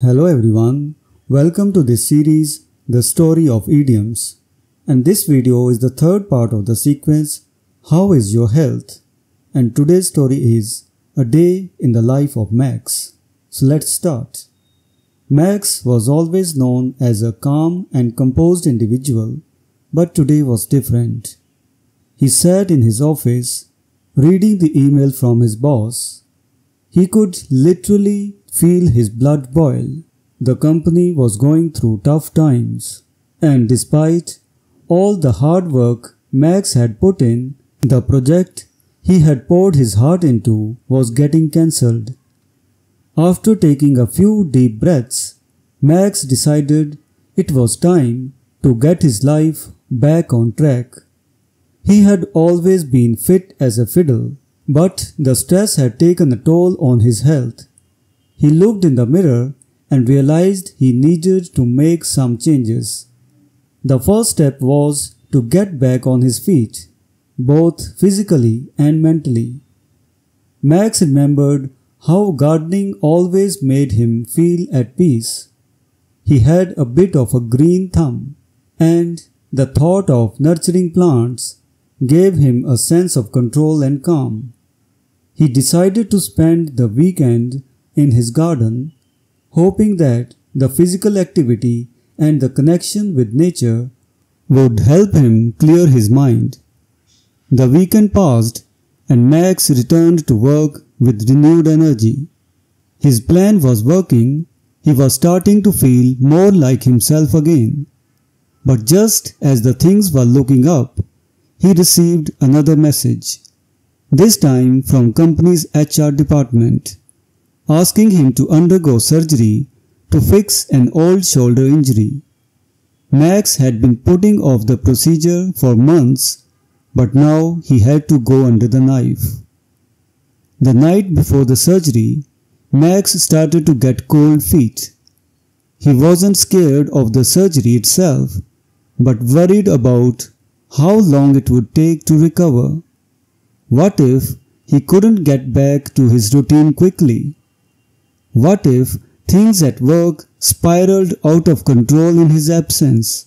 Hello everyone, welcome to this series, The Story of Idioms. And this video is the third part of the sequence, How is Your Health? And today's story is A Day in the Life of Max. So let's start. Max was always known as a calm and composed individual, but today was different. He sat in his office, reading the email from his boss. He could literally feel his blood boil. The company was going through tough times, and despite all the hard work Max had put in, the project he had poured his heart into was getting cancelled. After taking a few deep breaths, Max decided it was time to get his life back on track. He had always been fit as a fiddle, but the stress had taken a toll on his health. He looked in the mirror and realized he needed to make some changes. The first step was to get back on his feet, both physically and mentally. Max remembered how gardening always made him feel at peace. He had a bit of a green thumb, and the thought of nurturing plants gave him a sense of control and calm. He decided to spend the weekend in his garden, hoping that the physical activity and the connection with nature would help him clear his mind. The weekend passed and Max returned to work with renewed energy. His plan was working, he was starting to feel more like himself again. But just as the things were looking up, he received another message, this time from company's HR department asking him to undergo surgery to fix an old shoulder injury. Max had been putting off the procedure for months, but now he had to go under the knife. The night before the surgery, Max started to get cold feet. He wasn't scared of the surgery itself, but worried about how long it would take to recover. What if he couldn't get back to his routine quickly? What if things at work spiraled out of control in his absence?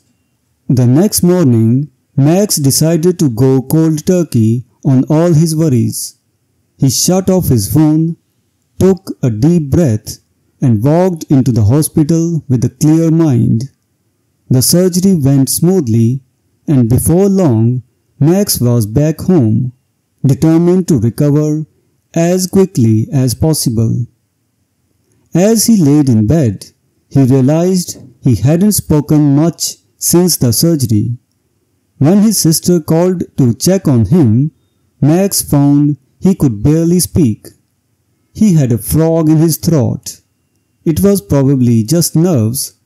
The next morning, Max decided to go cold turkey on all his worries. He shut off his phone, took a deep breath, and walked into the hospital with a clear mind. The surgery went smoothly, and before long, Max was back home, determined to recover as quickly as possible. As he laid in bed, he realized he hadn't spoken much since the surgery. When his sister called to check on him, Max found he could barely speak. He had a frog in his throat. It was probably just nerves,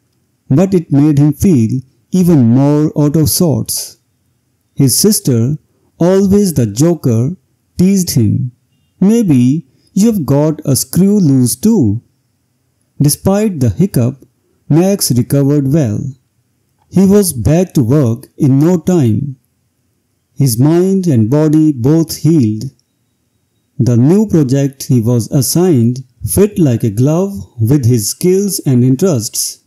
but it made him feel even more out of sorts. His sister, always the joker, teased him. Maybe you've got a screw loose too. Despite the hiccup, Max recovered well. He was back to work in no time. His mind and body both healed. The new project he was assigned fit like a glove with his skills and interests.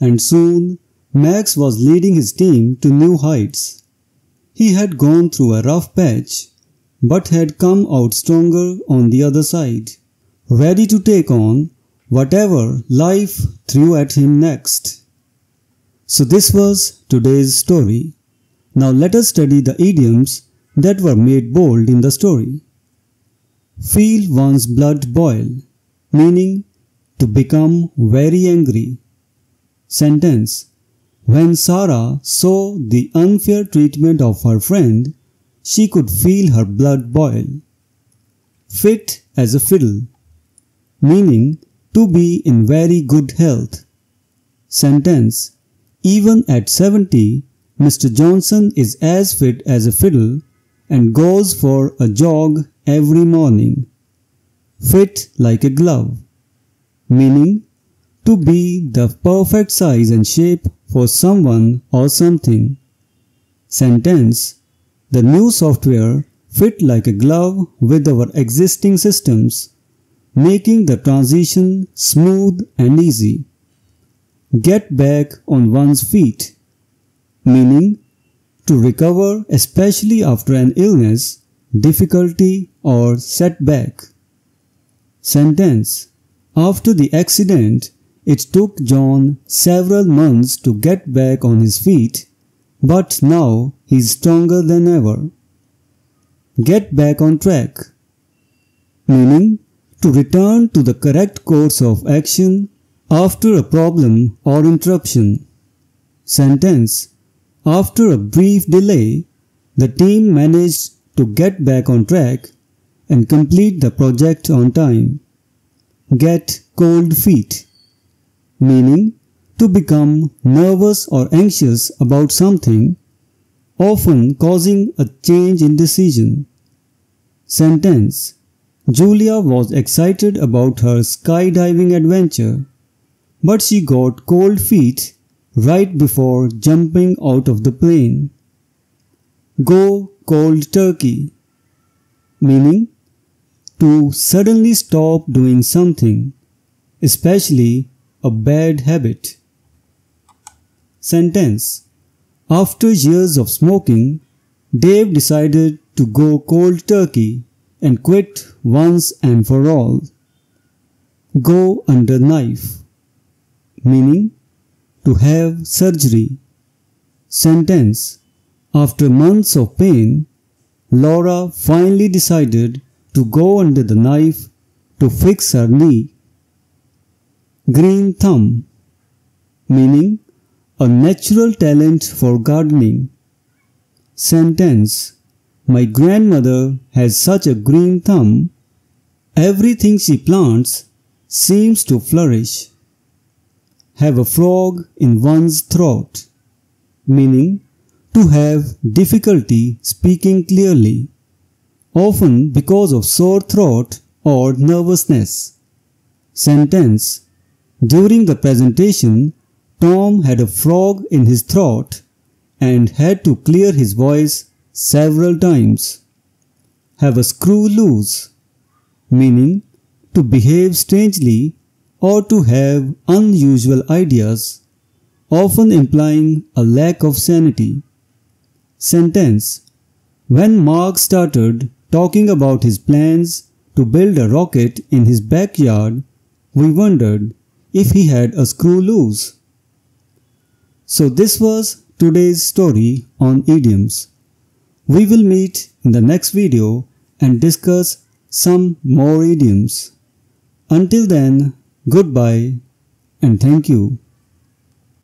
And soon, Max was leading his team to new heights. He had gone through a rough patch, but had come out stronger on the other side, ready to take on whatever life threw at him next. So this was today's story. Now let us study the idioms that were made bold in the story. Feel one's blood boil, meaning to become very angry. Sentence When Sarah saw the unfair treatment of her friend, she could feel her blood boil. Fit as a fiddle, meaning to be in very good health. Sentence Even at 70, Mr. Johnson is as fit as a fiddle and goes for a jog every morning. Fit like a glove, meaning to be the perfect size and shape for someone or something. Sentence The new software fit like a glove with our existing systems making the transition smooth and easy. Get back on one's feet, meaning to recover especially after an illness, difficulty or setback. Sentence After the accident, it took John several months to get back on his feet, but now he is stronger than ever. Get back on track, meaning to return to the correct course of action after a problem or interruption. Sentence After a brief delay, the team managed to get back on track and complete the project on time. Get cold feet, meaning to become nervous or anxious about something, often causing a change in decision. Sentence Julia was excited about her skydiving adventure, but she got cold feet right before jumping out of the plane. Go cold turkey, meaning to suddenly stop doing something, especially a bad habit. Sentence After years of smoking, Dave decided to go cold turkey and quit once and for all. Go under knife, meaning to have surgery. Sentence After months of pain, Laura finally decided to go under the knife to fix her knee. Green thumb, meaning a natural talent for gardening. Sentence My grandmother has such a green thumb. Everything she plants seems to flourish. Have a frog in one's throat, meaning to have difficulty speaking clearly, often because of sore throat or nervousness. Sentence During the presentation, Tom had a frog in his throat and had to clear his voice several times. Have a screw loose, meaning to behave strangely or to have unusual ideas, often implying a lack of sanity. Sentence When Mark started talking about his plans to build a rocket in his backyard, we wondered if he had a screw loose. So this was today's story on idioms. We will meet in the next video and discuss some more idioms. Until then, goodbye and thank you.